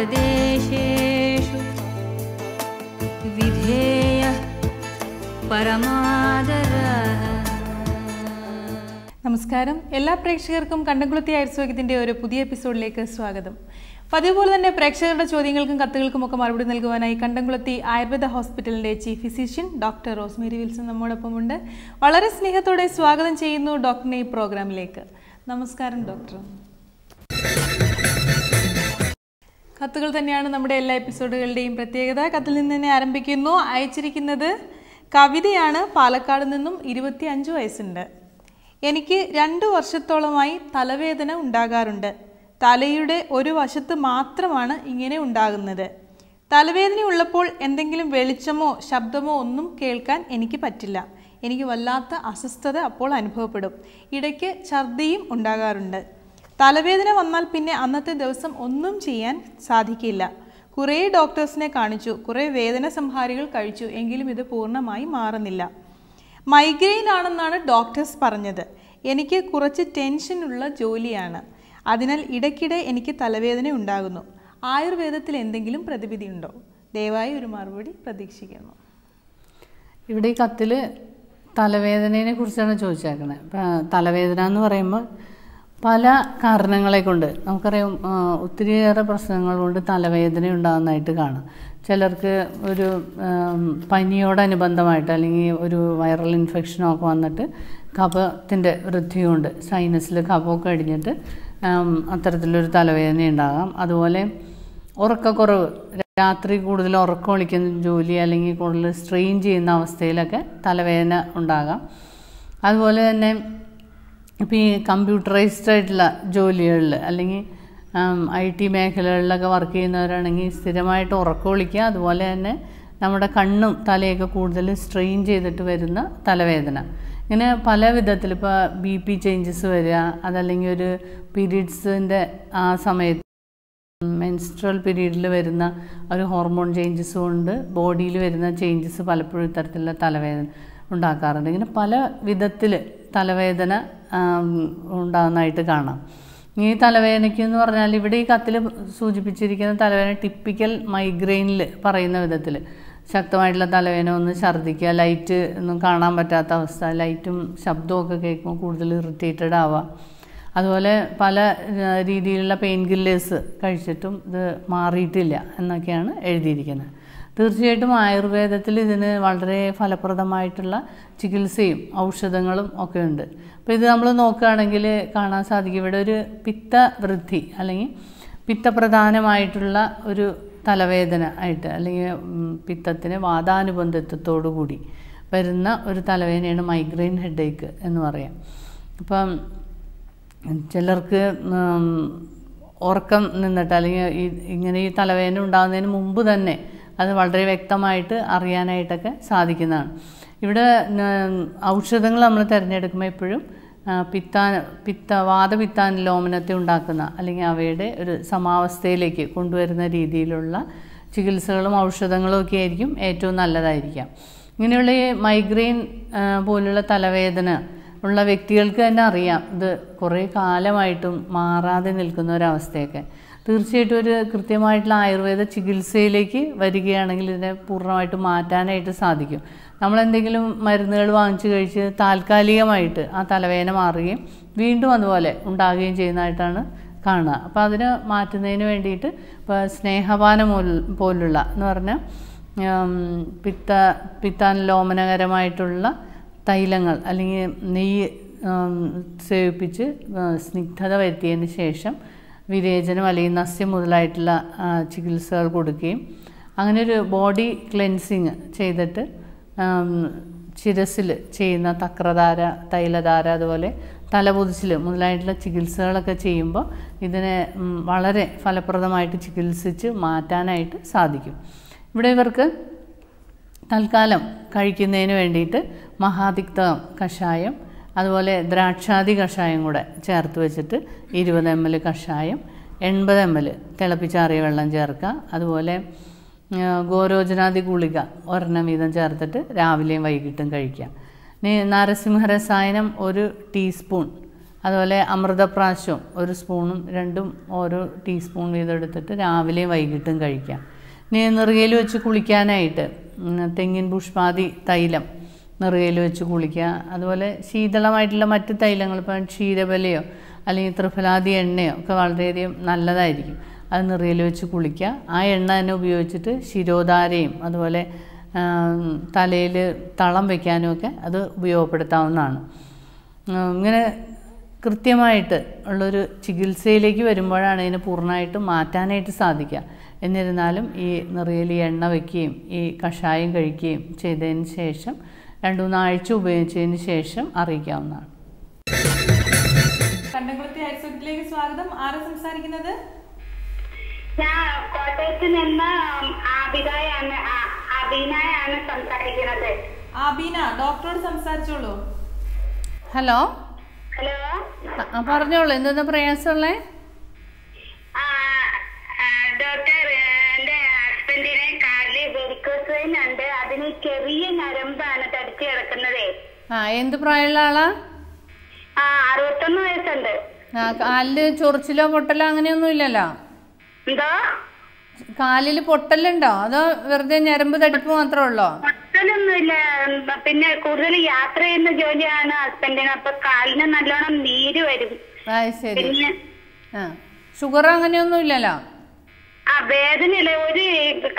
उपदेशेषु विधेयः परमादरः നമസ്കാരം എല്ലാ പ്രേക്ഷകർക്കും കണ്ടംകുളത്തി ആയുർസ്വേഗത്തിന്റെ ഒരു പുതിയ എപ്പിസോഡിലേക്ക് സ്വാഗതം പതിവ് പോലെ തന്നെ പ്രേക്ഷകരുടെ ചോദ്യങ്ങൾക്കും കത്തുകൾക്കും ഒക്കെ മറുപടി നൽകുവാനായി കണ്ടംകുളത്തി ആയുർവേദ ഹോസ്പിറ്റലിന്റെ chief physician doctor Rosemary Wilson നമ്മോടൊപ്പമുണ്ട് വളരെ സ്നേഹത്തോടെ സ്വാഗതം ചെയ്യുന്നു ഡോക്ടറിനെ ഈ പ്രോഗ്രാമിലേക്ക് നമസ്കാരം ഡോക്ടർ കത്തുകൾ തന്നെയാണ് നമ്മുടെ എല്ലാ എപ്പിസോഡുകളുടെയും പ്രത്യേകത. കത്തിൽ നിന്ന് തന്നെ ആരംഭിക്കുന്നു. അയച്ചിരിക്കുന്നത് കവിതയാണ്. പാലക്കാട് നിന്നും ഇരുപത്തി അഞ്ച് വയസ്സുണ്ട്. എനിക്ക് രണ്ട് വർഷത്തോളമായി തലവേദന ഉണ്ടാകാറുണ്ട്. തലയുടെ ഒരു വശത്ത് മാത്രമാണ് ഇങ്ങനെ ഉണ്ടാകുന്നത്. തലവേദന ഉള്ളപ്പോൾ എന്തെങ്കിലും വെളിച്ചമോ ശബ്ദമോ ഒന്നും കേൾക്കാൻ എനിക്ക് പറ്റില്ല. എനിക്ക് വല്ലാത്ത അസ്വസ്ഥത അപ്പോൾ അനുഭവപ്പെടും. ഇടയ്ക്ക് ഛർദിയും ഉണ്ടാകാറുണ്ട്. തലവേദന വന്നാൽ പിന്നെ അന്നത്തെ ദിവസം ഒന്നും ചെയ്യാൻ സാധിക്കില്ല. കുറേ ഡോക്ടേഴ്സിനെ കാണിച്ചു കുറേ വേദന സംഹാരികൾ കഴിച്ചു എങ്കിലും ഇത് പൂർണമായി മാറുന്നില്ല. മൈഗ്രെയിൻ ആണെന്നാണ് ഡോക്ടേഴ്സ് പറഞ്ഞത്. എനിക്ക് കുറച്ച് ടെൻഷനുള്ള ജോലിയാണ്. അതിനാൽ ഇടയ്ക്കിടെ എനിക്ക് തലവേദന ഉണ്ടാകുന്നു. ആയുർവേദത്തിൽ എന്തെങ്കിലും പ്രതിവിധി ഉണ്ടോ? ദയവായി ഒരു മറുപടി പ്രതീക്ഷിക്കുന്നു. ഇവിടെ ഈ കത്തിൽ തലവേദനയെ കുറിച്ചാണ് ചോദിച്ചേക്കുന്നത് തലവേദന എന്ന് പറയുമ്പോൾ പല കാരണങ്ങളെ കൊണ്ട് നമുക്കറിയാം ഒത്തിരിയേറെ പ്രശ്നങ്ങൾ കൊണ്ട് തലവേദന ഉണ്ടാകുന്നതായിട്ട് കാണാം. ചിലർക്ക് ഒരു പനിയോടനുബന്ധമായിട്ട് അല്ലെങ്കിൽ ഒരു വൈറൽ ഇൻഫെക്ഷനോ ഒക്കെ വന്നിട്ട് കഫത്തിന്റെ വൃദ്ധി കൊണ്ട് സൈനസിൽ കഫമൊക്കെ അടിഞ്ഞിട്ട് അത്തരത്തിലൊരു തലവേദന ഉണ്ടാകാം. അതുപോലെ ഉറക്കക്കുറവ് രാത്രി കൂടുതൽ ഉറക്കം ഒളിക്കുന്ന ജോലി അല്ലെങ്കിൽ കൂടുതൽ സ്ട്രെയിൻ ചെയ്യുന്ന അവസ്ഥയിലൊക്കെ തലവേദന ഉണ്ടാകാം. അതുപോലെ തന്നെ ഇപ്പോൾ ഈ കമ്പ്യൂട്ടറൈസ്ഡ് ആയിട്ടുള്ള ജോലികളിൽ അല്ലെങ്കിൽ ഐ ടി മേഖലകളിലൊക്കെ വർക്ക് ചെയ്യുന്നവരാണെങ്കിൽ സ്ഥിരമായിട്ട് ഉറക്കം ഒളിക്കുക അതുപോലെ തന്നെ നമ്മുടെ കണ്ണും തലയൊക്കെ കൂടുതൽ സ്ട്രെയിൻ ചെയ്തിട്ട് വരുന്ന തലവേദന. ഇങ്ങനെ പല വിധത്തിൽ ഇപ്പോൾ ബി പി ചേഞ്ചസ് വരിക അതല്ലെങ്കിൽ ഒരു പീരീഡ്സിന്റെ ആ സമയത്ത് മെൻസ്ട്രൽ പീരീഡിൽ വരുന്ന ഒരു ഹോർമോൺ ചേഞ്ചസ് കൊണ്ട് ബോഡിയിൽ വരുന്ന ചേഞ്ചസ് പലപ്പോഴും ഇത്തരത്തിലുള്ള തലവേദന. ഉണ്ടാക്കാറുണ്ട്. ഇങ്ങനെ പല വിധത്തിൽ തലവേദന ഉണ്ടാകുന്നതായിട്ട് കാണാം. ഈ തലവേദനയ്ക്ക് എന്ന് പറഞ്ഞാൽ ഇവിടെ ഈ കത്തിൽ സൂചിപ്പിച്ചിരിക്കുന്ന തലവേദന ടിപ്പിക്കൽ മൈഗ്രെയിനിൽ പറയുന്ന വിധത്തിൽ ശക്തമായിട്ടുള്ള തലവേദന ഒന്ന് ഛർദ്ദിക്കുക ലൈറ്റ് ഒന്നും കാണാൻ പറ്റാത്ത അവസ്ഥ ലൈറ്റും ശബ്ദമൊക്കെ കേൾക്കുമ്പോൾ കൂടുതൽ ഇറിറ്റേറ്റഡ് ആവുക. അതുപോലെ പല രീതിയിലുള്ള പെയിൻ കില്ലേഴ്സ് കഴിച്ചിട്ടും ഇത് മാറിയിട്ടില്ല എന്നൊക്കെയാണ് എഴുതിയിരിക്കുന്നത്. തീർച്ചയായിട്ടും ആയുർവേദത്തിൽ ഇതിന് വളരെ ഫലപ്രദമായിട്ടുള്ള ചികിത്സയും ഔഷധങ്ങളും ഒക്കെ ഉണ്ട് അപ്പോൾ ഇത് നമ്മൾ നോക്കുകയാണെങ്കിൽ കാണാൻ സാധിക്കും. ഇവിടെ ഒരു പിത്ത വൃദ്ധി അല്ലെങ്കിൽ പിത്തപ്രധാനമായിട്ടുള്ള ഒരു തലവേദന ആയിട്ട് അല്ലെങ്കിൽ പിത്തത്തിന് വാതാനുബന്ധത്വത്തോടു കൂടി വരുന്ന ഒരു തലവേദനയാണ് മൈഗ്രെയിൻ ഹെഡേക്ക് എന്ന് പറയാം. അപ്പം ചിലർക്ക് ഉറക്കം നിന്നിട്ട് അല്ലെങ്കിൽ ഇങ്ങനെ ഈ തലവേദന ഉണ്ടാകുന്നതിന് മുമ്പ് തന്നെ അത് വളരെ വ്യക്തമായിട്ട് അറിയാനായിട്ടൊക്കെ സാധിക്കുന്നതാണ്. ഇവിടെ ഔഷധങ്ങൾ നമ്മൾ തിരഞ്ഞെടുക്കുമ്പോൾ എപ്പോഴും പിത്താൻ പിത്ത വാദപിത്താൻ ലോമനത്തെ ഉണ്ടാക്കുന്ന അല്ലെങ്കിൽ അവയുടെ ഒരു സമാവസ്ഥയിലേക്ക് കൊണ്ടുവരുന്ന രീതിയിലുള്ള ചികിത്സകളും ഔഷധങ്ങളും ഒക്കെ ആയിരിക്കും ഏറ്റവും നല്ലതായിരിക്കാം. ഇങ്ങനെയുള്ള ഈ മൈഗ്രെയിൻ പോലുള്ള തലവേദന ഉള്ള വ്യക്തികൾക്ക് തന്നെ അറിയാം. ഇത് കുറേ കാലമായിട്ടും മാറാതെ നിൽക്കുന്ന ഒരവസ്ഥയൊക്കെ തീർച്ചയായിട്ടും ഒരു കൃത്യമായിട്ടുള്ള ആയുർവേദ ചികിത്സയിലേക്ക് വരികയാണെങ്കിൽ ഇതിനെ പൂർണമായിട്ട് മാറ്റാനായിട്ട് സാധിക്കും. നമ്മൾ എന്തെങ്കിലും മരുന്നുകൾ വാങ്ങിച്ചു കഴിച്ച് താൽക്കാലികമായിട്ട് ആ തലവേദന മാറുകയും വീണ്ടും അതുപോലെ ഉണ്ടാകുകയും ചെയ്യുന്നതായിട്ടാണ് കാണുക. അപ്പോൾ അതിനെ മാറ്റുന്നതിന് വേണ്ടിയിട്ട് ഇപ്പോൾ സ്നേഹപാനം പോലുള്ള എന്ന് പറഞ്ഞാൽ പിത്ത പിത്താൻ ലോമനകരമായിട്ടുള്ള തൈലങ്ങൾ അല്ലെങ്കിൽ നെയ്യ് സേവിപ്പിച്ച് സ്നിഗ്ധത വരുത്തിയതിന് ശേഷം വിരേചനം അല്ലെങ്കിൽ നസ്യം മുതലായിട്ടുള്ള ചികിത്സകൾ കൊടുക്കുകയും അങ്ങനെ ഒരു ബോഡി ക്ലെൻസിങ് ചെയ്തിട്ട് ശിരസിൽ ചെയ്യുന്ന തക്രധാര തൈലധാര അതുപോലെ തലപൊതിച്ചിൽ മുതലായിട്ടുള്ള ചികിത്സകളൊക്കെ ചെയ്യുമ്പോൾ ഇതിനെ വളരെ ഫലപ്രദമായിട്ട് ചികിത്സിച്ച് മാറ്റാനായിട്ട് സാധിക്കും. ഇവിടെ ഇവർക്ക് തൽക്കാലം കഴിക്കുന്നതിന് വേണ്ടിയിട്ട് മഹാതിക്തം കഷായം അതുപോലെ ദ്രാക്ഷാദി കഷായം കൂടെ ചേർത്ത് വെച്ചിട്ട് ഇരുപത് എം എൽ കഷായം എൺപത് എം എൽ തിളപ്പിച്ചാറിയ വെള്ളം ചേർക്കുക. അതുപോലെ ഗോരോചനാദി ഗുളിക ഒരെണ്ണം വീതം ചേർത്തിട്ട് രാവിലെയും വൈകിട്ടും കഴിക്കാം ഇനി നരസിംഹരസായനം ഒരു ടീസ്പൂൺ അതുപോലെ അമൃതപ്രാശം ഒരു സ്പൂണും രണ്ടും ഓരോ ടീസ്പൂൺ വീതം എടുത്തിട്ട് രാവിലെയും വൈകിട്ടും കഴിക്കാം ഇനി നെറുകയിൽ വെച്ച് കുളിക്കാനായിട്ട് തെങ്ങിൻ പുഷ്പാതി തൈലം നെറുകയിൽ വെച്ച് കുളിക്കുക. അതുപോലെ ശീതളമായിട്ടുള്ള മറ്റ് തൈലങ്ങൾ ഇപ്പം ക്ഷീരബലയോ അല്ലെങ്കിൽ ത്രിഫലാദി എണ്ണയോ ഒക്കെ വളരെയധികം നല്ലതായിരിക്കും. അത് നെറുകയിൽ വെച്ച് കുളിക്കുക. ആ എണ്ണ തന്നെ ഉപയോഗിച്ചിട്ട് ശിരോധാരയും അതുപോലെ തലയിൽ തളം വയ്ക്കാനും അത് ഉപയോഗപ്പെടുത്താവുന്നതാണ്. ഇങ്ങനെ കൃത്യമായിട്ട് ഉള്ളൊരു ചികിത്സയിലേക്ക് വരുമ്പോഴാണ് ഇതിനെ പൂർണമായിട്ടും മാറ്റാനായിട്ട് സാധിക്കുക. എന്നിരുന്നാലും ഈ നിറയിൽ എണ്ണ വയ്ക്കുകയും ഈ കഷായം കഴിക്കുകയും ചെയ്തതിന് ശേഷം രണ്ട് മൂന്നാഴ്ച ഉപയോഗിച്ചതിന് ശേഷം അറിയിക്കാവുന്നതാണ്. കണ്ടംകുളത്തെ ആക്സിഡന്റിലേക്ക് സ്വാഗതം. ആരാ സംസാരിക്കുന്നത്? ഞാൻ കോട്ടയത്ത് നിന്ന് ആബിദായാണ് ആ- അബീനായാണ് സംസാരിക്കുന്നത്. ആബീന ഡോക്ടറോട് സംസാരിച്ചോളൂ. ഹലോ? ഹലോ? പറഞ്ഞോളൂ. എന്തെന്ന് പ്രയാസമുള്ളേ? ഉണ്ട് അതിന് ചെറിയ ഞരമ്പാണ് തടിച്ചു കിടക്കുന്നതേ. ആ എന്ത് പ്രായമുള്ള ആളാ? ആ അറുപത്തൊന്ന് വയസ്സുണ്ട്. ആ കാലിൽ ചൊറിച്ചിലോ പൊട്ടലോ അങ്ങനെയൊന്നും ഇല്ലല്ലോ? എന്തോ? കാലിൽ പൊട്ടലുണ്ടോ? അതോ വെറുതെ ഞരമ്പ് തടിപ്പ് മാത്രമേ ഉള്ളോ? പൊട്ടലൊന്നുമില്ല പിന്നെ കൂടുതൽ യാത്ര ചെയ്യുന്ന ജോലിയാണ് ഹസ്ബൻഡിന്. അപ്പൊ കാലിന് നല്ലോണം നീര് വരും. പിന്നെ ഷുഗർ അങ്ങനെയൊന്നും ഇല്ലല്ലോ? ആ വേദനയില്ല? ഒരു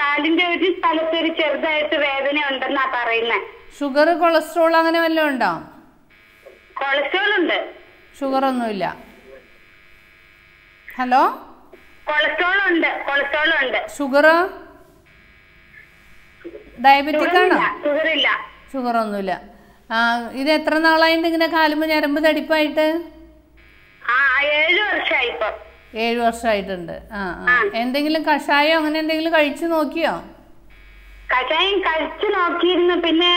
കാലിന്റെ ഒരു സ്ഥലത്ത് ഒരു ചെറുതായിട്ട് വേദന ഉണ്ടെന്നാ പറയുന്നത് ഷുഗർ കൊളസ്ട്രോൾ അങ്ങനെ വല്ലതും ഉണ്ടോ? കൊളസ്ട്രോൾ ഉണ്ട്. ഷുഗർ ഒന്നുമില്ല. ഹലോ കൊളസ്ട്രോൾ ഉണ്ട്. കൊളസ്ട്രോൾ ഉണ്ട്. ഷുഗർ ഡയബറ്റിക് ആണോ? ഷുഗർ ഇല്ല. ഷുഗർ ഒന്നുമില്ല. ഇത് എത്ര നാളായിട്ട് ഇങ്ങനെ കാലുമ്പോ ഞരമ്പ് തടിപ്പായിട്ട്? ആ ഏഴു വർഷമായി ഇപ്പൊ. ഏഴ് വർഷമായിട്ടുണ്ട് ആ ആ. എന്തെങ്കിലും കഷായം അങ്ങനെ എന്തെങ്കിലും കഴിച്ചു നോക്കിയോ? കഷായം കഴിച്ചു നോക്കിയിരുന്നു. പിന്നെ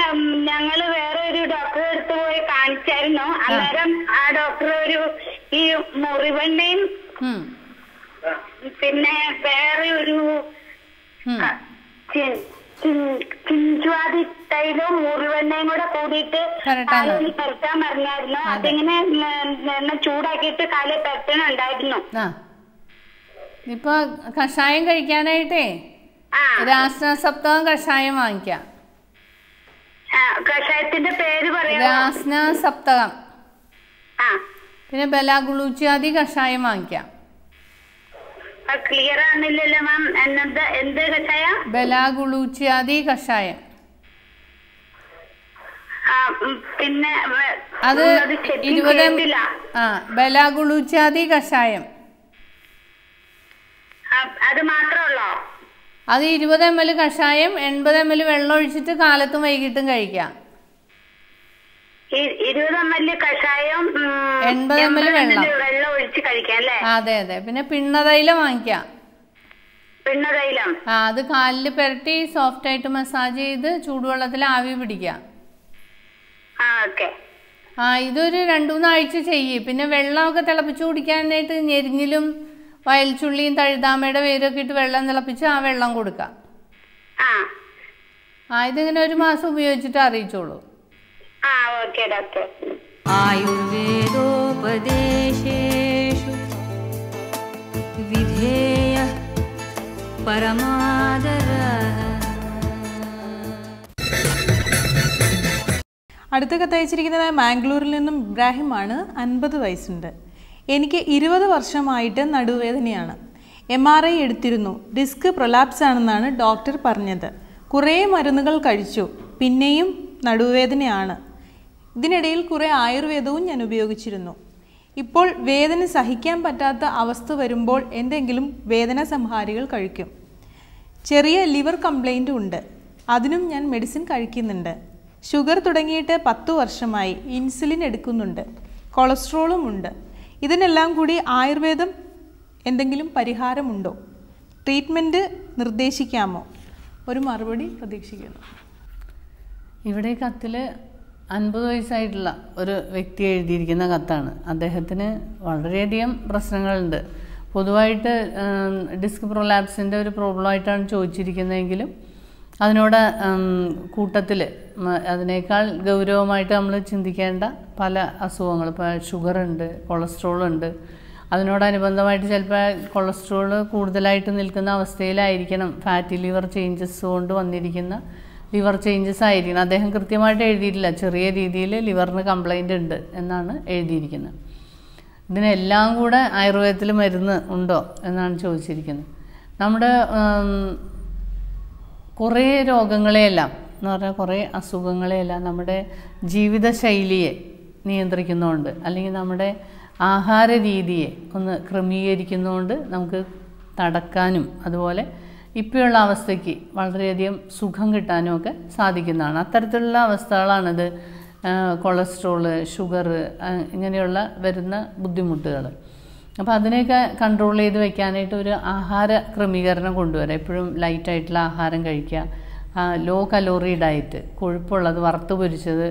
ഞങ്ങൾ വേറെ ഒരു ഡോക്ടറെ അടുത്ത് പോയി കാണിച്ചായിരുന്നു. അന്നേരം ആ ഡോക്ടർ ഒരു ഈ മുറിവെണ്ണയും പിന്നെ വേറെ ഒരു ചിഞ്ചുവാതി തൈലവും മുറിവെണ്ണയും കൂടെ കൂടിയിട്ട് കാലിൽ പുരട്ടാൻ പറഞ്ഞായിരുന്നു. അതിങ്ങനെ ചൂടാക്കിയിട്ട് കാലിൽ പെരട്ടണുണ്ടായിരുന്നു ഇപ്പൊ കഷായം കഴിക്കാനായിട്ടേ രാസന സപ്തകം കഷായം വാങ്ങിക്കാം. കഷായത്തിന്റെ പേര് രാസന സപ്തകം. പിന്നെ ബലാഗുളൂച്ചാതി കഷായം വാങ്ങിക്കാം. ക്ലിയർ ആണില്ലല്ലോ മാം എന്നത് എന്ത് കഷായം? ബലാഗുളൂച്ചാതി കഷായം. പിന്നെ അത് ഇരുപത്. ആ ബലാഗുളൂച്ചാതി കഷായം. അത് മാത്രമല്ലോ അത് ഇരുപത് എം എൽ കഷായം എൺപത് എം എൽ വെള്ളം ഒഴിച്ചിട്ട് കാലത്തും വൈകിട്ടും കഴിക്കാം. ഈ- ഇരുപത് എം എൽ കഷായം ഉം, 80 ml വെള്ളം. വെള്ളം ഒഴിച്ച് കഴിക്കാം അല്ലേ? അതെ അതെ. പിന്നെ പിണ്ണതൈലം വാങ്ങിക്കാം. പിണ്ണതൈലം. ആ അത് കാലിൽ പുരട്ടി സോഫ്റ്റ് ആയിട്ട് മസാജ് ചെയ്ത് ചൂടുവെള്ളത്തിൽ ആവി പിടിക്കാം. ആ ഓക്കെ. ആ ഇതൊരു രണ്ടു മൂന്നാഴ്ച ചെയ്യ്. പിന്നെ വെള്ളമൊക്കെ തിളപ്പിച്ചു കുടിക്കാനായിട്ട് ഞെരിഞ്ഞിലും വയൽച്ചുള്ളിയും തഴുതാമയുടെ വേരൊക്കെ ഇട്ട് വെള്ളം തിളപ്പിച്ച് ആ വെള്ളം കൊടുക്കാം. ആ. ഇതിങ്ങനെ ഒരു മാസം ഉപയോഗിച്ചിട്ട് അറിയിച്ചോളൂ. വിധേയ അടുത്ത കത്തയച്ചിരിക്കുന്നത് മാംഗ്ലൂരിൽ നിന്നും ഇബ്രാഹിമാണ്. അൻപത് വയസ്സുണ്ട്. എനിക്ക് ഇരുപത് വർഷമായിട്ട് നടുവേദനയാണ്. എം ആർ ഐ എടുത്തിരുന്നു. ഡിസ്ക് പ്രൊലാപ്സ് ആണെന്നാണ് ഡോക്ടർ പറഞ്ഞത്. കുറേ മരുന്നുകൾ കഴിച്ചു. പിന്നെയും നടുവേദനയാണ്. ഇതിനിടയിൽ കുറേ ആയുർവേദവും ഞാൻ ഉപയോഗിച്ചിരുന്നു. ഇപ്പോൾ വേദന സഹിക്കാൻ പറ്റാത്ത അവസ്ഥ വരുമ്പോൾ എന്തെങ്കിലും വേദന സംഹാരികൾ കഴിക്കും. ചെറിയ ലിവർ കംപ്ലൈന്റ് ഉണ്ട്. അതിനും ഞാൻ മെഡിസിൻ കഴിക്കുന്നുണ്ട്. ഷുഗർ തുടങ്ങിയിട്ട് പത്തു വർഷമായി ഇൻസുലിൻ എടുക്കുന്നുണ്ട്. കൊളസ്ട്രോളും ഉണ്ട്. ഇതിനെല്ലാം കൂടി ആയുർവേദം എന്തെങ്കിലും പരിഹാരമുണ്ടോ? ട്രീറ്റ്മെന്റ് നിർദ്ദേശിക്കാമോ? ഒരു മറുപടി പ്രതീക്ഷിക്കുന്നു. ഇവിടെ കത്തിൽ അൻപത് വയസ്സായിട്ടുള്ള ഒരു വ്യക്തി എഴുതിയിരിക്കുന്ന കത്താണ്. അദ്ദേഹത്തിന് വളരെയധികം പ്രശ്നങ്ങളുണ്ട്. പൊതുവായിട്ട് ഡിസ്ക് പ്രൊലാപ്സിന്റെ ഒരു പ്രോബ്ലമായിട്ടാണ് ചോദിച്ചിരിക്കുന്നതെങ്കിലും അതിനോട് കൂട്ടത്തിൽ അതിനേക്കാൾ ഗൗരവമായിട്ട് നമ്മൾ ചിന്തിക്കേണ്ട പല അസുഖങ്ങൾ ഇപ്പോൾ ഷുഗർ ഉണ്ട് കൊളസ്ട്രോൾ ഉണ്ട് അതിനോടനുബന്ധമായിട്ട് ചിലപ്പോൾ കൊളസ്ട്രോൾ കൂടുതലായിട്ട് നിൽക്കുന്ന അവസ്ഥയിലായിരിക്കണം ഫാറ്റി ലിവർ ചേഞ്ചസ് കൊണ്ട് വന്നിരിക്കുന്ന ലിവർ ചേഞ്ചസ് ആയിരിക്കണം. അദ്ദേഹം കൃത്യമായിട്ട് എഴുതിയിട്ടില്ല. ചെറിയ രീതിയിൽ ലിവറിന് കംപ്ലൈന്റ് ഉണ്ട് എന്നാണ് എഴുതിയിരിക്കുന്നത്. ഇതിനെല്ലാം കൂടെ ആയുർവേദത്തിൽ മരുന്ന് ഉണ്ടോ എന്നാണ് ചോദിച്ചിരിക്കുന്നത്. നമ്മുടെ കുറേ രോഗങ്ങളെയെല്ലാം എന്ന് പറഞ്ഞാൽ കുറേ അസുഖങ്ങളെയെല്ലാം നമ്മുടെ ജീവിതശൈലിയെ നിയന്ത്രിക്കുന്നുണ്ട് അല്ലെങ്കിൽ നമ്മുടെ ആഹാര രീതിയെ ഒന്ന് ക്രമീകരിക്കുന്നതുകൊണ്ട് നമുക്ക് തടക്കാനും അതുപോലെ ഇപ്പോഴുള്ള അവസ്ഥയ്ക്ക് വളരെയധികം സുഖം കിട്ടാനും ഒക്കെ സാധിക്കുന്നതാണ്. അത്തരത്തിലുള്ള അവസ്ഥകളാണിത് കൊളസ്ട്രോൾ ഷുഗർ ഇങ്ങനെയുള്ള വരുന്ന ബുദ്ധിമുട്ടുകൾ അപ്പോൾ അതിനെയൊക്കെ കൺട്രോൾ ചെയ്ത് വെക്കാനായിട്ട് ഒരു ആഹാര ക്രമീകരണം കൊണ്ടുവരാം. എപ്പോഴും ലൈറ്റായിട്ടുള്ള ആഹാരം കഴിക്കുക. ലോ കലോറി ഡയറ്റ് കൊഴുപ്പുള്ളത് വറുത്ത് പൊരിച്ചത്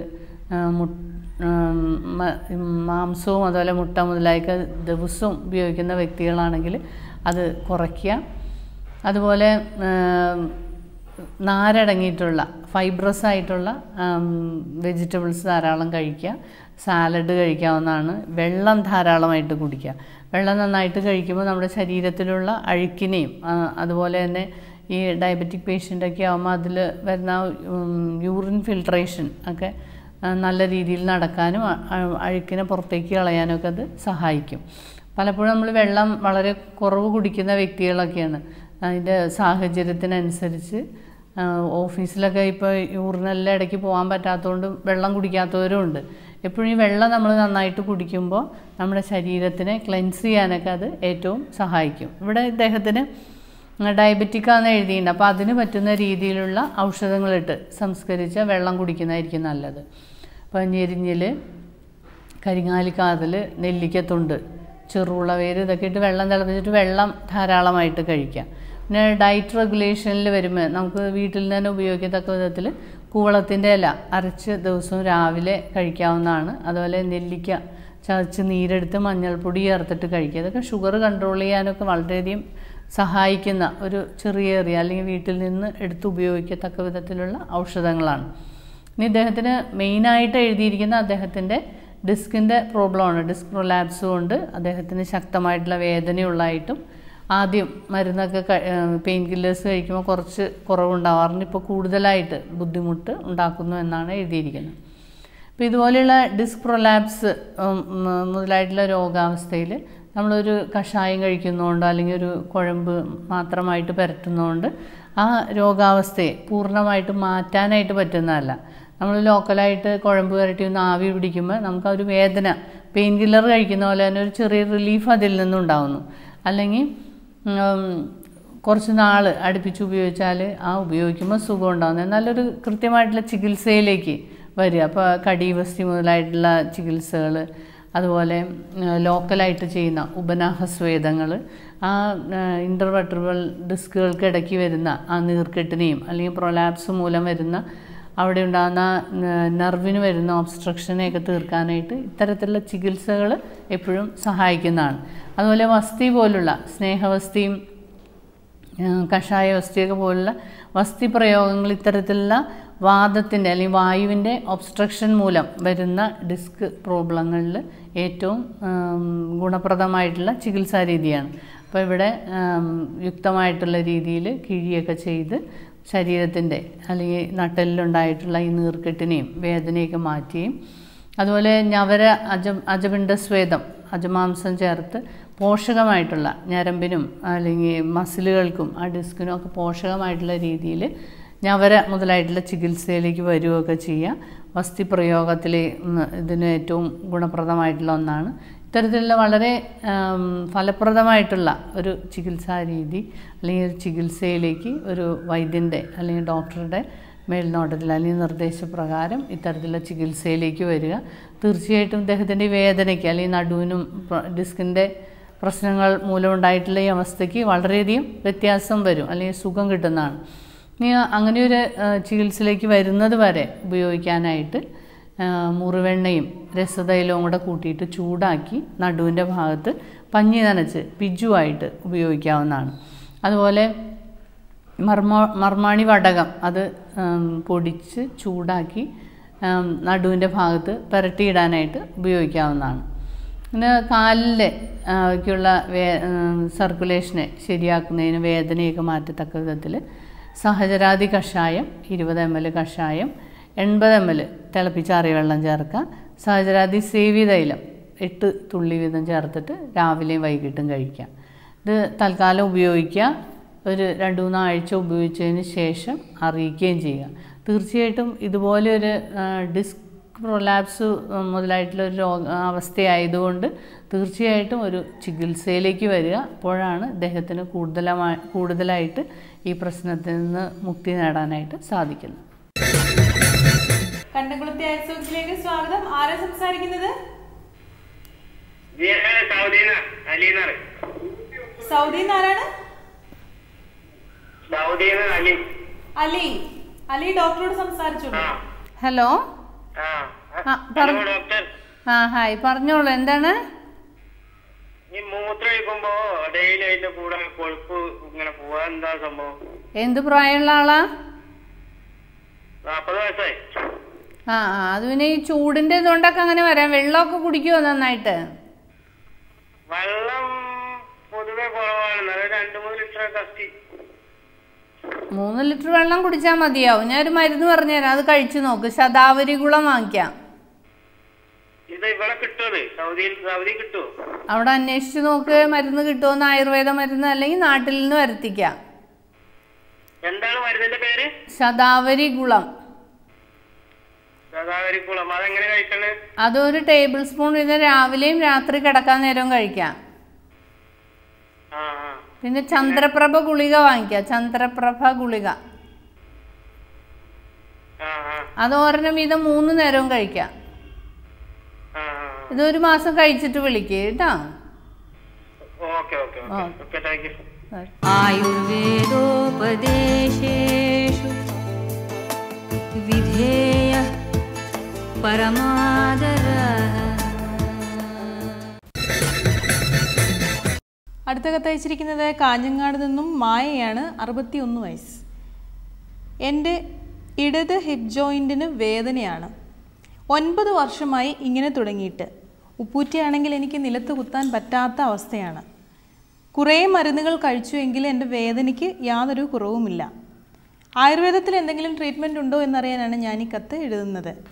മാംസവും അതുപോലെ മുട്ട മുതലായൊക്കെ ദിവസവും ഉപയോഗിക്കുന്ന വ്യക്തികളാണെങ്കിൽ അത് കുറയ്ക്കുക. അതുപോലെ നാരടങ്ങിയിട്ടുള്ള ഫൈബ്രസ് ആയിട്ടുള്ള വെജിറ്റബിൾസ് ധാരാളം കഴിക്കുക. സാലഡ് കഴിക്കാവുന്നതാണ്. വെള്ളം ധാരാളമായിട്ട് കുടിക്കുക. വെള്ളം നന്നായിട്ട് കഴിക്കുമ്പോൾ നമ്മുടെ ശരീരത്തിലുള്ള അഴുക്കിനെയും അതുപോലെ തന്നെ ഈ ഡയബറ്റിക് പേഷ്യന്റൊക്കെ ആകുമ്പോൾ അതിൽ വരുന്ന യൂറിൻ ഫിൽട്രേഷൻ ഒക്കെ നല്ല രീതിയിൽ നടക്കാനും അഴുക്കിനെ പുറത്തേക്ക് കളയാനൊക്കെ അത് സഹായിക്കും. പലപ്പോഴും നമ്മൾ വെള്ളം വളരെ കുറവ് കുടിക്കുന്ന വ്യക്തികളൊക്കെയാണ്. അതിന്റെ സാഹചര്യത്തിനനുസരിച്ച് ഓഫീസിലൊക്കെ ഇപ്പോൾ യൂറിനെല്ലാം ഇടയ്ക്ക് പോകാൻ പറ്റാത്തതുകൊണ്ട് വെള്ളം കുടിക്കാത്തവരും ഉണ്ട്. എപ്പോഴും ഈ വെള്ളം നമ്മൾ നന്നായിട്ട് കുടിക്കുമ്പോൾ നമ്മുടെ ശരീരത്തിനെ ക്ലെൻസ് ചെയ്യാനൊക്കെ അത് ഏറ്റവും സഹായിക്കും. ഇവിടെ ഇദ്ദേഹത്തിന് ഡയബറ്റിക് ആണെന്ന് എഴുതിയിട്ടുണ്ട്. അപ്പോൾ അതിന് പറ്റുന്ന രീതിയിലുള്ള ഔഷധങ്ങളിട്ട് സംസ്കരിച്ച വെള്ളം കുടിക്കുന്നതായിരിക്കും നല്ലത്. അപ്പോൾ ഞെരിഞ്ഞിൽ കരിങ്ങാലിക്കാതൽ നെല്ലിക്കത്തുണ്ട് ചെറുള്ള വേര് ഇതൊക്കെ ഇട്ട് വെള്ളം തിളപ്പിച്ചിട്ട് വെള്ളം ധാരാളമായിട്ട് കഴിക്കാം. പിന്നെ ഡയറ്റ് റെഗുലേഷനിൽ വരുമ്പോൾ നമുക്ക് വീട്ടിൽ തന്നെ ഉപയോഗിക്കത്തക്ക വിധത്തിൽ കൂവളത്തിന്റെ ഇല അരച്ച് ദിവസവും രാവിലെ കഴിക്കാവുന്നതാണ്. അതുപോലെ നെല്ലിക്ക ചതച്ച് നീരെടുത്ത് മഞ്ഞൾപ്പൊടി ചേർത്തിട്ട് കഴിക്കുക. ഇതൊക്കെ ഷുഗർ കൺട്രോൾ ചെയ്യാനൊക്കെ വളരെയധികം സഹായിക്കുന്ന ഒരു ചെറിയ ഏറിയ അല്ലെങ്കിൽ വീട്ടിൽ നിന്ന് എടുത്ത് ഉപയോഗിക്കത്തക്ക വിധത്തിലുള്ള ഔഷധങ്ങളാണ്. ഇനി ഇദ്ദേഹത്തിന് മെയിനായിട്ട് എഴുതിയിരിക്കുന്ന അദ്ദേഹത്തിന്റെ ഡിസ്കിന്റെ പ്രോബ്ലമാണ് ഡിസ്ക് പ്രൊലാപ്സ് കൊണ്ട് അദ്ദേഹത്തിന് ശക്തമായിട്ടുള്ള വേദനയുള്ളതായിട്ടും ആദ്യം മരുന്നൊക്കെ പെയിൻ കില്ലേഴ്സ് കഴിക്കുമ്പോൾ കുറച്ച് കുറവുണ്ടാവാറുണ്ട്. ഇപ്പോൾ കൂടുതലായിട്ട് ബുദ്ധിമുട്ട് ഉണ്ടാക്കുന്നു എന്നാണ് എഴുതിയിരിക്കുന്നത്. അപ്പോൾ ഇതുപോലെയുള്ള ഡിസ്ക് പ്രൊലാപ്സ് മുതലായിട്ടുള്ള രോഗാവസ്ഥയിൽ നമ്മളൊരു കഷായം കഴിക്കുന്നതുകൊണ്ടോ അല്ലെങ്കിൽ ഒരു കുഴമ്പ് മാത്രമായിട്ട് പരത്തുന്നതുകൊണ്ട് ആ രോഗാവസ്ഥയെ പൂർണമായിട്ട് മാറ്റാനായിട്ട് പറ്റുന്നതല്ല. നമ്മൾ ലോക്കലായിട്ട് കുഴമ്പ് പുരട്ടി ഒന്ന് ആവി പിടിക്കുമ്പോൾ നമുക്ക് ആ ഒരു വേദന പെയിൻ കില്ലർ കഴിക്കുന്ന പോലെ തന്നെ ഒരു ചെറിയ റിലീഫ് അതിൽ നിന്നുണ്ടാവുന്നു. അല്ലെങ്കിൽ കുറച്ച് നാൾ അടുപ്പിച്ച് ഉപയോഗിച്ചാൽ ആ ഉപയോഗിക്കുമ്പോൾ സുഖം ഉണ്ടാകുന്നത് എന്നാലൊരു കൃത്യമായിട്ടുള്ള ചികിത്സയിലേക്ക് വരിക. അപ്പോൾ കടീവസ്തി മുതലായിട്ടുള്ള ചികിത്സകൾ അതുപോലെ ലോക്കലായിട്ട് ചെയ്യുന്ന ഉപനാഹസ്വേദങ്ങൾ ആ ഇന്റർവെട്രിബിൾ ഡിസ്കുകൾക്ക് ഇടയ്ക്ക് വരുന്ന ആ നീർക്കെട്ടിനെയും അല്ലെങ്കിൽ പ്രൊലാപ്സ് മൂലം വരുന്ന അവിടെ ഉണ്ടാകുന്ന നെർവിന് വരുന്ന ഒബ്സ്ട്രക്ഷനെയൊക്കെ തീർക്കാനായിട്ട് ഇത്തരത്തിലുള്ള ചികിത്സകൾ എപ്പോഴും സഹായിക്കുന്നതാണ്. അതുപോലെ വസ്തി പോലുള്ള സ്നേഹവസ്തിയും കഷായ വസ്തിയൊക്കെ പോലുള്ള വസ്തി പ്രയോഗങ്ങൾ ഇത്തരത്തിലുള്ള വാദത്തിന്റെ അല്ലെങ്കിൽ വായുവിന്റെ ഒബ്സ്ട്രക്ഷൻ മൂലം വരുന്ന ഡിസ്ക് പ്രോബ്ലങ്ങളിൽ ഏറ്റവും ഗുണപ്രദമായിട്ടുള്ള ചികിത്സാ രീതിയാണ്. അപ്പോൾ ഇവിടെ യുക്തമായിട്ടുള്ള രീതിയിൽ കിഴിയൊക്കെ ചെയ്ത് ശരീരത്തിന്റെ അല്ലെങ്കിൽ നട്ടലിലുണ്ടായിട്ടുള്ള ഈ നീർക്കെട്ടിനെയും വേദനയൊക്കെ മാറ്റുകയും അതുപോലെ ഞവര അജ അജപിണ്ടസ്വേദം അജമാംസം ചേർത്ത് പോഷകമായിട്ടുള്ള ഞരമ്പിനും അല്ലെങ്കിൽ മസിലുകൾക്കും ആ ഡിസ്കിനും ഒക്കെ പോഷകമായിട്ടുള്ള രീതിയിൽ ഞവര മുതലായിട്ടുള്ള ചികിത്സയിലേക്ക് വരികയൊക്കെ ചെയ്യുക. വസ്തി പ്രയോഗത്തിലെ ഇതിന് ഏറ്റവും ഗുണപ്രദമായിട്ടുള്ള ഒന്നാണ്. ഇത്തരത്തിലുള്ള വളരെ ഫലപ്രദമായിട്ടുള്ള ഒരു ചികിത്സാ രീതി അല്ലെങ്കിൽ ഒരു ചികിത്സയിലേക്ക് ഒരു വൈദ്യന്റെ അല്ലെങ്കിൽ ഡോക്ടറുടെ മേൽനോട്ടത്തിൽ അല്ലെങ്കിൽ നിർദ്ദേശപ്രകാരം ഇത്തരത്തിലുള്ള ചികിത്സയിലേക്ക് വരിക. തീർച്ചയായിട്ടും ഇദ്ദേഹത്തിന്റെ വേദനയ്ക്ക് അല്ലെങ്കിൽ നടുവിനും ഡിസ്കിന്റെ പ്രശ്നങ്ങൾ മൂലമുണ്ടായിട്ടുള്ള ഈ അവസ്ഥയ്ക്ക് വളരെയധികം വ്യത്യാസം വരും അല്ലെങ്കിൽ സുഖം കിട്ടുന്നതാണ്. ഇനി അങ്ങനെയൊരു ചികിത്സയിലേക്ക് വരുന്നത് വരെ ഉപയോഗിക്കാനായിട്ട് മുറിവെണ്ണയും രസതൈലവും കൂടെ കൂട്ടിയിട്ട് ചൂടാക്കി നടുവിന്റെ ഭാഗത്ത് പഞ്ഞി നനച്ച് പിജുവായിട്ട് ഉപയോഗിക്കാവുന്നതാണ്. അതുപോലെ മർമ്മ മർമാണി വടകം അത് പൊടിച്ച് ചൂടാക്കി നടുവിന്റെ ഭാഗത്ത് പുരട്ടിയിടാനായിട്ട് ഉപയോഗിക്കാവുന്നതാണ്. പിന്നെ കാലിലെ ക്കുള്ള വേ സർക്കുലേഷനെ ശരിയാക്കുന്നതിന് വേദനയൊക്കെ മാറ്റത്തക്ക വിധത്തിൽ സഹചരാതി കഷായം ഇരുപത് എം എൽ കഷായം എൺപത് എം എൽ തിളപ്പിച്ചാറിയ വെള്ളം ചേർക്കുക. സഹചരാതി സേവി തൈലം എട്ട് തുള്ളി വീതം ചേർത്തിട്ട് രാവിലെയും വൈകിട്ടും കഴിക്കുക. ഇത് തൽക്കാലം ഉപയോഗിക്കുക. ഒരു രണ്ട് മൂന്നാഴ്ച ഉപയോഗിച്ചതിന് ശേഷം അറിയിക്കുകയും ചെയ്യുക. തീർച്ചയായിട്ടും ഇതുപോലെ ഒരു ഡിസ്ക് പ്രൊലാപ്സ് മുതലായിട്ടുള്ള ഒരു രോഗ അവസ്ഥയായതുകൊണ്ട് തീർച്ചയായിട്ടും ഒരു ചികിത്സയിലേക്ക് വരിക. അപ്പോഴാണ് ഇദ്ദേഹത്തിന് കൂടുതലമായി കൂടുതലായിട്ട് ഈ പ്രശ്നത്തിൽ നിന്ന് മുക്തി നേടാനായിട്ട് സാധിക്കുന്നത്. കണ്ടംകുളത്തെ ഐസോക്സിലേക്ക് സ്വാഗതം. ആരാ സംസാരിക്കുന്നത്? സൗദീന അലീന്നാണ് സൗദിയിൽ നിന്ന് ആരാണ്? അലി. അലി. ഡോക്ടറോട് സംസാരിച്ചു ഹലോ. ആ ഹായ് പറഞ്ഞോളൂ എന്താണ്? ഈ ഡെയിലി അതിന്റെ കൂടെ കൊഴുപ്പ് ഇങ്ങനെ പോവാ എന്താ സംഭവം? എന്ത് പ്രായമുള്ള ആളാ? നാപ്പത് വയസ്സായി. ആ ആ അത് പിന്നെ ഈ ചൂടിന്റെ ഇതുകൊണ്ടൊക്കെ അങ്ങനെ വരാം. വെള്ളമൊക്കെ കുടിക്കുമോ നന്നായിട്ട്? വെള്ളം പൊതുവെ കുറവാണ്. രണ്ടു മൂന്ന് ലിറ്റർ കത്തി മൂന്ന് ലിറ്റർ വെള്ളം കുടിച്ചാൽ മതിയാവും. ഞാൻ ഒരു മരുന്ന് പറഞ്ഞു തരാം അത് കഴിച്ചു നോക്ക്. ശതാവരി ഗുളം വാങ്ങിക്കാം. അവിടെ അന്വേഷിച്ചു നോക്ക്. മരുന്ന് കിട്ടുമെന്ന് ആയുർവേദ മരുന്ന് അല്ലെങ്കിൽ നാട്ടിൽ നിന്ന് വരുത്തിക്കാം. എന്താണ് മരുന്നിന്റെ പേര്? ശതാവരി ഗുളം. അതൊരു ടേബിൾ സ്പൂൺ വീതം രാവിലെയും രാത്രി കിടക്കാൻ നേരവും കഴിക്കാം. ആ. പിന്നെ ചന്ദ്രപ്രഭ ഗുളിക വാങ്ങിക്ക. ചന്ദ്രപ്രഭ ഗുളിക. അത് ഒരെണ്ണം വീതം മൂന്ന് നേരവും കഴിക്കാം. ഇതൊരു ഇത് ഒരു മാസം കഴിച്ചിട്ട് വിളിക്കുക കേട്ടോ. ആയുർവേദോപദേശേഷു വിധേയ ഓക്കെ അടുത്ത കത്തയച്ചിരിക്കുന്നത് കാഞ്ഞങ്ങാട് നിന്നും മായയാണ് അറുപത്തി ഒന്ന് വയസ്സ്. എന്റെ ഇടത് ഹിപ് ജോയിന്റിന് വേദനയാണ്. ഒൻപത് വർഷമായി ഇങ്ങനെ തുടങ്ങിയിട്ട്. ഉപ്പൂറ്റിയാണെങ്കിൽ എനിക്ക് നിലത്ത് കുത്താൻ പറ്റാത്ത അവസ്ഥയാണ്. കുറേ മരുന്നുകൾ കഴിച്ചുവെങ്കിൽ എന്റെ വേദനയ്ക്ക് യാതൊരു കുറവുമില്ല. ആയുർവേദത്തിൽ എന്തെങ്കിലും ട്രീറ്റ്മെന്റ് ഉണ്ടോ എന്നറിയാനാണ് ഞാൻ ഈ കത്ത് എഴുതുന്നത്.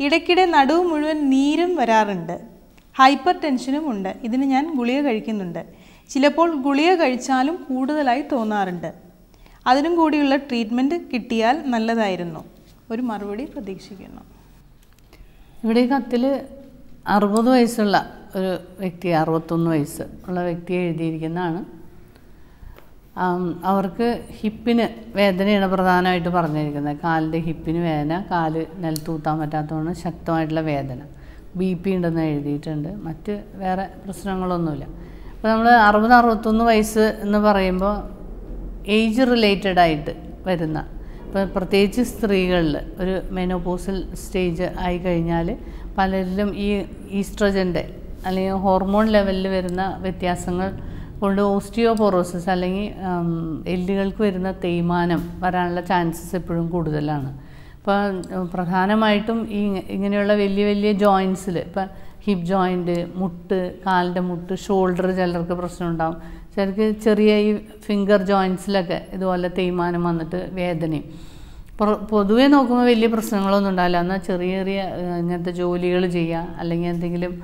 ഇടയ്ക്കിടെ നടുവ് മുഴുവൻ നീരും വരാറുണ്ട്. ഹൈപ്പർ ടെൻഷനും ഉണ്ട്. ഇതിന് ഞാൻ ഗുളിക കഴിക്കുന്നുണ്ട്. ചിലപ്പോൾ ഗുളിക കഴിച്ചാലും കൂടുതലായി തോന്നാറുണ്ട്. അതിനും കൂടിയുള്ള ട്രീറ്റ്മെന്റ് കിട്ടിയാൽ നല്ലതായിരുന്നു. ഒരു മറുപടി പ്രതീക്ഷിക്കുന്നു. ഇവിടെ കത്തിൽ അറുപത് വയസ്സുള്ള ഒരു വ്യക്തി അറുപത്തൊന്ന് വയസ്സ് ഉള്ള വ്യക്തി എഴുതിയിരിക്കുന്നതാണ്. അവർക്ക് ഹിപ്പിന് വേദനയാണ് പ്രധാനമായിട്ട് പറഞ്ഞിരിക്കുന്നത്. കാലിന്റെ ഹിപ്പിന് വേദന കാൽ നിലത്തൂത്താൻ പറ്റാത്തതുകൊണ്ട് ശക്തമായിട്ടുള്ള വേദന. ബി പി ഉണ്ടെന്ന് എഴുതിയിട്ടുണ്ട്. മറ്റ് വേറെ പ്രശ്നങ്ങളൊന്നുമില്ല. അപ്പോൾ നമ്മൾ അറുപത് അറുപത്തൊന്ന് വയസ്സ് എന്ന് പറയുമ്പോൾ ഏജ് റിലേറ്റഡ് ആയിട്ട് വരുന്ന ഇപ്പോൾ പ്രത്യേകിച്ച് സ്ത്രീകളിൽ ഒരു മെനോപോസൽ സ്റ്റേജ് ആയി കഴിഞ്ഞാൽ പലരിലും ഈ ഈസ്ട്രജന്റെ അല്ലെങ്കിൽ ഹോർമോൺ ലെവലിൽ വരുന്ന വ്യത്യാസങ്ങൾ കൊണ്ട് ഓസ്റ്റിയോപോറോസിസ് അല്ലെങ്കിൽ എല്ലുകൾക്ക് വരുന്ന തേയ്മാനം വരാനുള്ള ചാൻസസ് എപ്പോഴും കൂടുതലാണ്. ഇപ്പം പ്രധാനമായിട്ടും ഈ ഇങ്ങനെയുള്ള വലിയ വലിയ ജോയിൻസിൽ ഇപ്പം ഹിപ്പ് ജോയിന്റ് മുട്ട് കാലിന്റെ മുട്ട് ഷോൾഡർ ചിലർക്ക് പ്രശ്നം ഉണ്ടാവും ചിലർക്ക് ചെറിയ ഈ ഫിംഗർ ജോയിൻസിലൊക്കെ ഇതുപോലെ തേയ്മാനം വന്നിട്ട് വേദനയും. പൊതുവെ നോക്കുമ്പോൾ വലിയ പ്രശ്നങ്ങളൊന്നും ഉണ്ടാവില്ല. എന്നാൽ ചെറിയ ചെറിയ ഇങ്ങനത്തെ ജോലികൾ ചെയ്യുക അല്ലെങ്കിൽ എന്തെങ്കിലും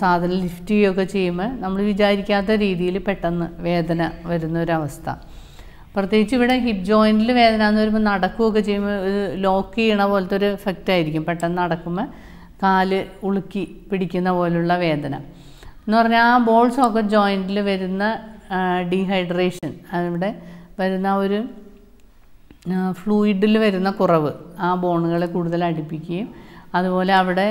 സാധനം ലിഫ്റ്റ് ചെയ്യുകയൊക്കെ ചെയ്യുമ്പോൾ നമ്മൾ വിചാരിക്കാത്ത രീതിയിൽ പെട്ടെന്ന് വേദന വരുന്ന ഒരവസ്ഥ പ്രത്യേകിച്ച് ഇവിടെ ഹിപ്പ് ജോയിന്റിൽ വേദന എന്ന് വരുമ്പോൾ നടക്കുകയൊക്കെ ചെയ്യുമ്പോൾ ലോക്ക് ചെയ്യണ പോലത്തെ ഒരു എഫക്റ്റ് ആയിരിക്കും. പെട്ടെന്ന് നടക്കുമ്പോൾ കാൽ ഉളുക്കി പിടിക്കുന്ന പോലുള്ള വേദന. എന്ന് പറഞ്ഞാൽ ആ ബോൾ സോക്കറ്റ് ജോയിന്റിൽ വരുന്ന ഡീഹൈഡ്രേഷൻ അവിടെ വരുന്ന ഒരു ഫ്ലൂയിഡിൽ വരുന്ന കുറവ് ആ ബോണുകളെ കൂടുതൽ അടുപ്പിക്കുകയും അതുപോലെ അവിടെ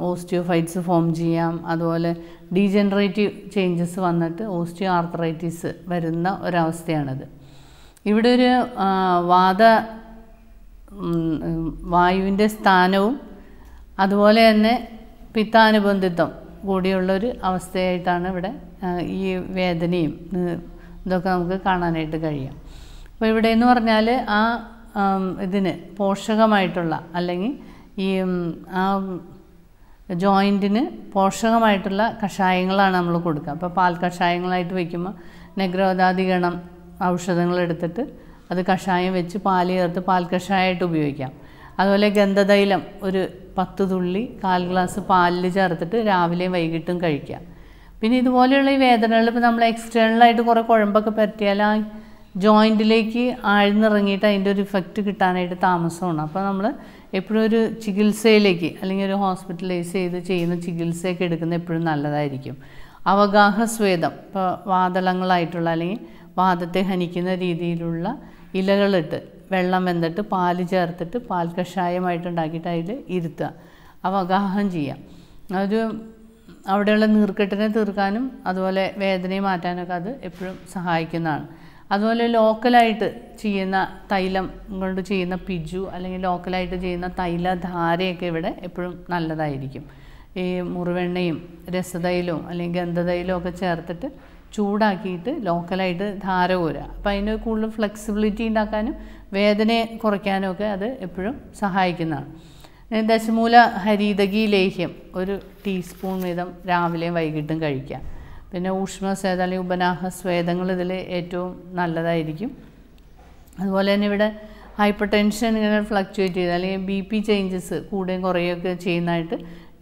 ഓസ്റ്റിയോഫൈറ്റ്സ് ഫോം ചെയ്യാം അതുപോലെ ഡീജനറേറ്റീവ് ചേഞ്ചസ് വന്നിട്ട് ഓസ്റ്റിയോ ആർത്രൈറ്റിസ് വരുന്ന ഒരവസ്ഥയാണിത്. ഇവിടെ ഒരു വാദ വായുവിന്റെ സ്ഥാനവും അതുപോലെ തന്നെ പിത്താനുബന്ധിത്വം കൂടിയുള്ളൊരു അവസ്ഥയായിട്ടാണ് ഇവിടെ ഈ വേദനയും ഇതൊക്കെ നമുക്ക് കാണാനായിട്ട് കഴിയും. അപ്പോൾ ഇവിടെ എന്ന് പറഞ്ഞാൽ ആ ഇതിന് പോഷകമായിട്ടുള്ള അല്ലെങ്കിൽ ഈ ആ ജോയിന്റിന് പോഷകമായിട്ടുള്ള കഷായങ്ങളാണ് നമ്മൾ കൊടുക്കുക അപ്പോൾ പാൽ കഷായങ്ങളായിട്ട് വയ്ക്കുമ്പോൾ നഗ്രോദാദിഗണം ഔഷധങ്ങൾ എടുത്തിട്ട് അത് കഷായം വെച്ച് പാൽ ചേർത്ത് പാൽ കഷായമായിട്ട് ഉപയോഗിക്കാം. അതുപോലെ ഗന്ധതൈലം ഒരു പത്ത് തുള്ളി കാൽ ഗ്ലാസ് പാലിൽ ചേർത്തിട്ട് രാവിലെയും വൈകിട്ടും കഴിക്കാം പിന്നെ ഇതുപോലെയുള്ള ഈ വേദനകൾ ഇപ്പോൾ നമ്മൾ എക്സ്റ്റേണലായിട്ട് കുറേ കുഴമ്പൊക്കെ പറ്റിയാൽ ആ ജോയിന്റിലേക്ക് ആഴ്ന്നിറങ്ങിയിട്ട് അതിന്റെ ഒരു ഇഫക്റ്റ് കിട്ടാനായിട്ട് താമസമാണ്. അപ്പോൾ നമ്മൾ എപ്പോഴും ഒരു ചികിത്സയിലേക്ക് അല്ലെങ്കിൽ ഒരു ഹോസ്പിറ്റലൈസ് ചെയ്ത് ചെയ്യുന്ന ചികിത്സയൊക്കെ എടുക്കുന്നത് എപ്പോഴും നല്ലതായിരിക്കും. അവഗാഹ സ്വേദം ഇപ്പോൾ വാതളങ്ങളായിട്ടുള്ള അല്ലെങ്കിൽ വാദത്തെ ഹനിക്കുന്ന രീതിയിലുള്ള ഇലകളിട്ട് വെള്ളം വെന്തിട്ട് പാൽ ചേർത്തിട്ട് പാൽ കഷായമായിട്ട് ഉണ്ടാക്കിയിട്ട് അതിൽ ഇരുത്തുക. അവഗാഹം ചെയ്യാം. അതൊരു അവിടെയുള്ള നീർക്കെട്ടിനെ തീർക്കാനും അതുപോലെ വേദനയെ മാറ്റാനൊക്കെ അത് എപ്പോഴും സഹായിക്കുന്നതാണ്. അതുപോലെ ലോക്കലായിട്ട് ചെയ്യുന്ന തൈലം കൊണ്ട് ചെയ്യുന്ന പിജു അല്ലെങ്കിൽ ലോക്കലായിട്ട് ചെയ്യുന്ന തൈലധാരയൊക്കെ ഇവിടെ എപ്പോഴും നല്ലതായിരിക്കും. ഈ മുറിവെണ്ണയും രസതൈലവും അല്ലെങ്കിൽ ഗന്ധതൈലവും ഒക്കെ ചേർത്തിട്ട് ചൂടാക്കിയിട്ട് ലോക്കലായിട്ട് ധാര കോരുക അപ്പം അതിന് കൂടുതൽ ഫ്ലെക്സിബിലിറ്റി ഉണ്ടാക്കാനും വേദനയെ കുറയ്ക്കാനും ഒക്കെ അത് എപ്പോഴും സഹായിക്കുന്നതാണ്. ദശമൂല ഹരിതകി ലേഹ്യം. ഒരു ടീസ്പൂൺ വീതം രാവിലെയും വൈകിട്ടും കഴിക്കാം പിന്നെ ഊഷ്മസ്വേദ അല്ലെങ്കിൽ ഉപനാഹ സ്വേദങ്ങൾ ഇതിൽ ഏറ്റവും നല്ലതായിരിക്കും. അതുപോലെ തന്നെ ഇവിടെ ഹൈപ്പർ ടെൻഷൻ ഇങ്ങനെ ഫ്ലക്ച്വേറ്റ് ചെയ്ത് അല്ലെങ്കിൽ ബി പി ചേഞ്ചസ് കൂടുകയും കുറയുകയൊക്കെ ചെയ്യുന്നതായിട്ട്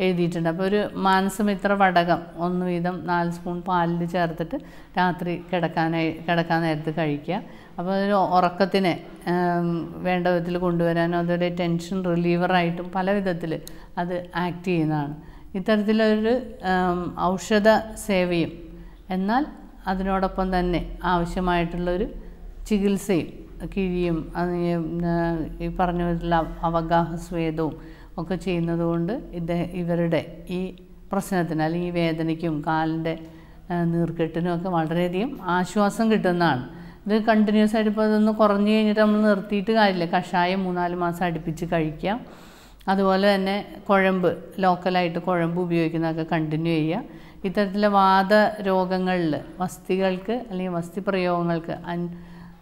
എഴുതിയിട്ടുണ്ട്. അപ്പോൾ ഒരു മാനസമിത്ര വടകം ഒന്ന് വീതം നാല് സ്പൂൺ പാലിൽ ചേർത്തിട്ട് രാത്രി കിടക്കാനായി കിടക്കാൻ നേരത്ത് കഴിക്കുക. അപ്പോൾ ഒരു ഉറക്കത്തിനെ വേണ്ട വിധത്തിൽ കൊണ്ടുവരാനും അതൊരു ടെൻഷൻ റിലീവറായിട്ടും പല വിധത്തിൽ അത് ആക്ട് ചെയ്യുന്നതാണ്. ഇത്തരത്തിലൊരു ഔഷധ സേവയും എന്നാൽ അതിനോടൊപ്പം തന്നെ ആവശ്യമായിട്ടുള്ളൊരു ചികിത്സയും കിഴിയും ഈ പറഞ്ഞ വിധത്തിലുള്ള അവഗാഹ സ്വേദവും ഒക്കെ ചെയ്യുന്നത് കൊണ്ട് ഇത് ഇവരുടെ ഈ പ്രശ്നത്തിന് അല്ലെങ്കിൽ ഈ വേദനയ്ക്കും കാലിന്റെ നീർക്കെട്ടിനും ഒക്കെ വളരെയധികം ആശ്വാസം കിട്ടുന്നതാണ്. ഇത് കണ്ടിന്യൂസ് ആയിട്ട് ഇപ്പോൾ ഇതൊന്ന് കുറഞ്ഞു കഴിഞ്ഞിട്ട് നമ്മൾ നിർത്തിയിട്ട് കാര്യമില്ല. കഷായം മൂന്നാൽ മാസം അടുപ്പിച്ച് കഴിക്കാം. അതുപോലെ തന്നെ കുഴമ്പ് ലോക്കലായിട്ട് കുഴമ്പ് ഉപയോഗിക്കുന്നതൊക്കെ കണ്ടിന്യൂ ചെയ്യുക. ഇത്തരത്തിലെ വാദ രോഗങ്ങളിൽ വസ്തികൾക്ക് അല്ലെങ്കിൽ വസ്തി പ്രയോഗങ്ങൾക്ക്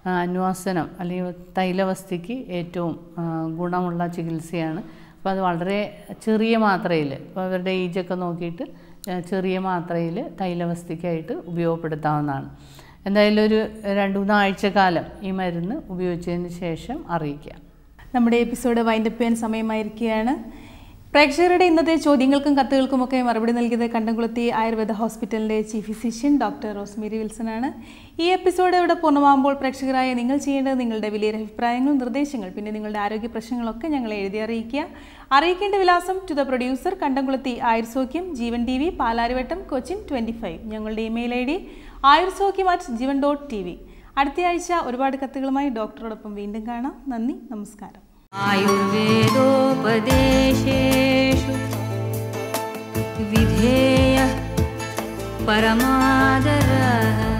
അന്വാസനം അല്ലെങ്കിൽ തൈലവസ്തിക്ക് ഏറ്റവും ഗുണമുള്ള ചികിത്സയാണ് അപ്പോൾ അത് വളരെ ചെറിയ മാത്രയിൽ ഇപ്പോൾ അവരുടെ ഏജൊക്കെ നോക്കിയിട്ട് ചെറിയ മാത്രയിൽ തൈലവസ്തിക്കായിട്ട് ഉപയോഗപ്പെടുത്താവുന്നതാണ്. എന്തായാലും ഒരു രണ്ട് മൂന്നാഴ്ച കാലം ഈ മരുന്ന് ഉപയോഗിച്ചതിന് ശേഷം അറിയിക്കാം. നമ്മുടെ എപ്പിസോഡ് വൈൻഡപ്പ് ചെയ്യാൻ സമയമായിരിക്കുകയാണ്. പ്രേക്ഷകരുടെ ഇന്നത്തെ ചോദ്യങ്ങൾക്കും കത്തുകൾക്കുമൊക്കെ മറുപടി നൽകിയത് കണ്ടംകുളത്തി ആയുർവേദ ഹോസ്പിറ്റലിന്റെ chief physician doctor Rosemary Wilson ആണ് ഈ എപ്പിസോഡ് ഇവിടെ പൂർണമാകുമ്പോൾ പ്രേക്ഷകരായ നിങ്ങൾ ചെയ്യേണ്ടത് നിങ്ങളുടെ വലിയ അഭിപ്രായങ്ങളും നിർദ്ദേശങ്ങൾ പിന്നെ നിങ്ങളുടെ ആരോഗ്യ പ്രശ്നങ്ങളൊക്കെ ഞങ്ങളെ എഴുതി അറിയിക്കുക. അറിയിക്കേണ്ട വിലാസം to the producer Kandamkulathy Ayursoukhyam Jeevan T V Palarivattom Cochin twenty five ഞങ്ങളുടെ email I D Ayursoukhyam at Jeevan dot T V അടുത്തയാഴ്ച ഒരുപാട് കത്തുകളുമായി ഡോക്ടറോടൊപ്പം വീണ്ടും കാണാം. നന്ദി നമസ്കാരം. आयुर्वेदोपदेशेषु विधेयः परमादरः